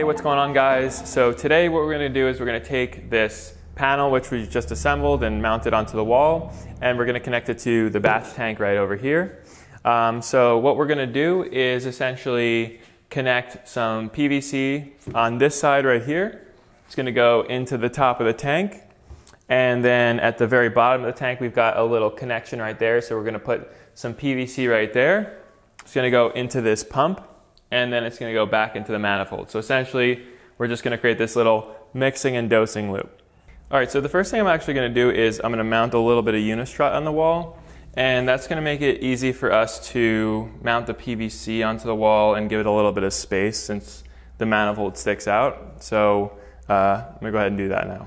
what's going on guys? So today what we're going to do is we're going to take this panel which we just assembled and mounted onto the wall and we're going to connect it to the batch tank right over here. Um, so what we're going to do is essentially connect some PVC on this side right here. It's going to go into the top of the tank and then at the very bottom of the tank we've got a little connection right there so we're going to put some PVC right there. It's going to go into this pump and then it's going to go back into the manifold. So essentially, we're just going to create this little mixing and dosing loop. All right, so the first thing I'm actually going to do is I'm going to mount a little bit of unistrut on the wall, and that's going to make it easy for us to mount the PVC onto the wall and give it a little bit of space since the manifold sticks out. So uh, I'm to go ahead and do that now.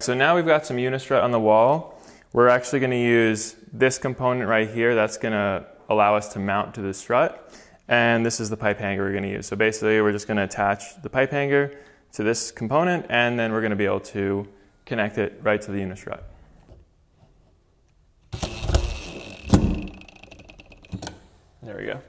So now we've got some unistrut on the wall. We're actually going to use this component right here. That's going to allow us to mount to the strut and this is the pipe hanger we're going to use. So basically we're just going to attach the pipe hanger to this component and then we're going to be able to connect it right to the unistrut. There we go.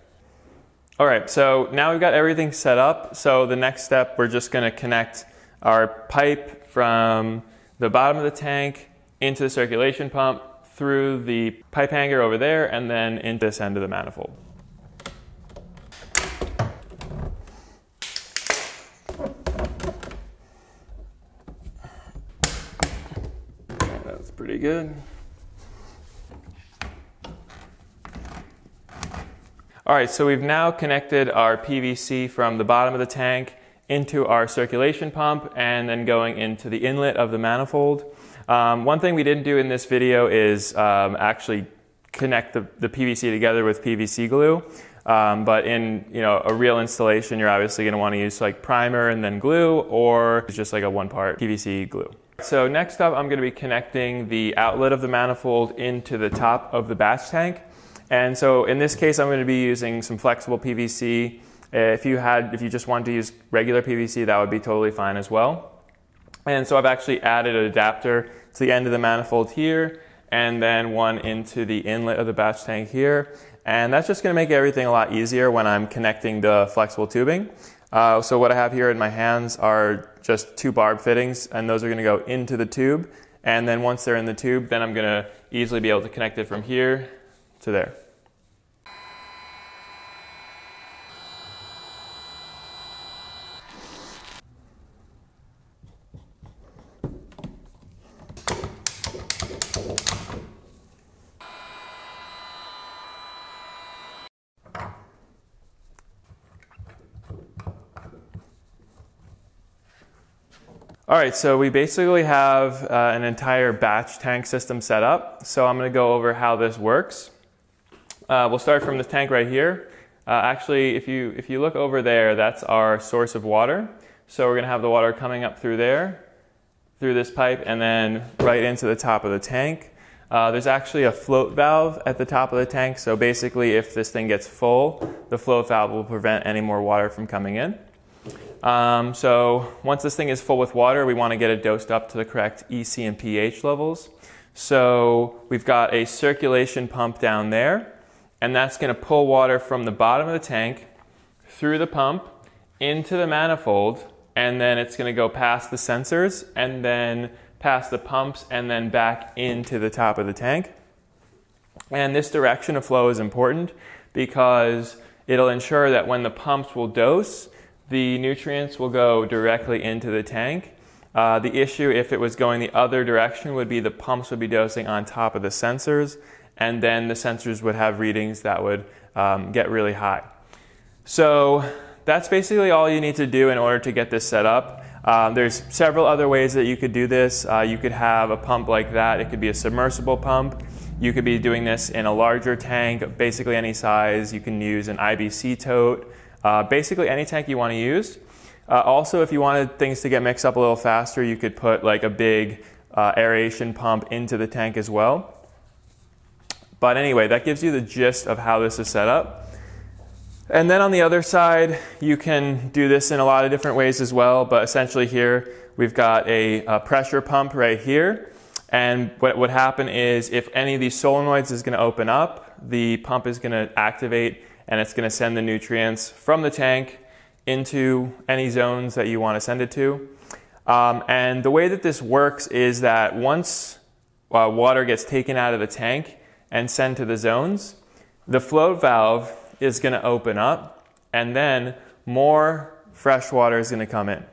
All right, so now we've got everything set up. So the next step, we're just going to connect our pipe from the bottom of the tank into the circulation pump through the pipe hanger over there and then into this end of the manifold. Pretty good. All right, so we've now connected our PVC from the bottom of the tank into our circulation pump and then going into the inlet of the manifold. Um, one thing we didn't do in this video is um, actually connect the, the, PVC together with PVC glue. Um, but in you know a real installation, you're obviously going to want to use like primer and then glue, or just like a one-part PVC glue. So next up, I'm going to be connecting the outlet of the manifold into the top of the batch tank. And so in this case, I'm going to be using some flexible PVC. Uh, if you had, if you just wanted to use regular PVC, that would be totally fine as well. And so I've actually added an adapter to the end of the manifold here, and then one into the inlet of the batch tank here. And that's just going to make everything a lot easier when I'm connecting the flexible tubing. Uh, so what I have here in my hands are just two barb fittings, and those are going to go into the tube. And then once they're in the tube, then I'm going to easily be able to connect it from here to there. All right, so we basically have uh, an entire batch tank system set up. So I'm going to go over how this works. Uh, we'll start from this tank right here. Uh, actually, if you, if you look over there, that's our source of water. So we're going to have the water coming up through there, through this pipe, and then right into the top of the tank. Uh, there's actually a float valve at the top of the tank. So basically, if this thing gets full, the float valve will prevent any more water from coming in. Um, so once this thing is full with water, we want to get it dosed up to the correct EC and pH levels. So we've got a circulation pump down there, and that's going to pull water from the bottom of the tank through the pump into the manifold, and then it's going to go past the sensors, and then past the pumps, and then back into the top of the tank. And this direction of flow is important because it'll ensure that when the pumps will dose, the nutrients will go directly into the tank. Uh, the issue, if it was going the other direction, would be the pumps would be dosing on top of the sensors, and then the sensors would have readings that would um, get really high. So that's basically all you need to do in order to get this set up. Um, there's several other ways that you could do this. Uh, you could have a pump like that. It could be a submersible pump. You could be doing this in a larger tank, basically any size. You can use an IBC tote. Uh, basically, any tank you want to use. Uh, also, if you wanted things to get mixed up a little faster, you could put like a big uh, aeration pump into the tank as well. But anyway, that gives you the gist of how this is set up. And then on the other side, you can do this in a lot of different ways as well. But essentially, here we've got a, a pressure pump right here. And what would happen is if any of these solenoids is going to open up, the pump is going to activate and it's going to send the nutrients from the tank into any zones that you want to send it to. Um, and the way that this works is that once uh, water gets taken out of the tank and sent to the zones, the float valve is going to open up and then more fresh water is going to come in.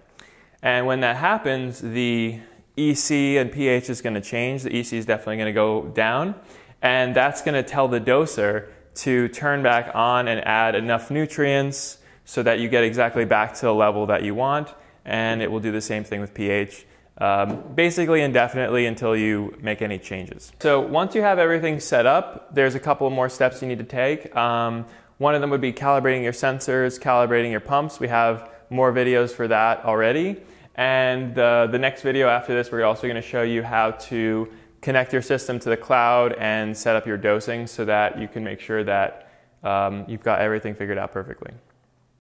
And when that happens, the EC and pH is going to change. The EC is definitely going to go down. And that's going to tell the doser to turn back on and add enough nutrients so that you get exactly back to the level that you want. And it will do the same thing with pH. Um, basically indefinitely until you make any changes. So once you have everything set up, there's a couple more steps you need to take. Um, one of them would be calibrating your sensors, calibrating your pumps. We have more videos for that already. And uh, the next video after this, we're also going to show you how to connect your system to the cloud and set up your dosing so that you can make sure that um, you've got everything figured out perfectly.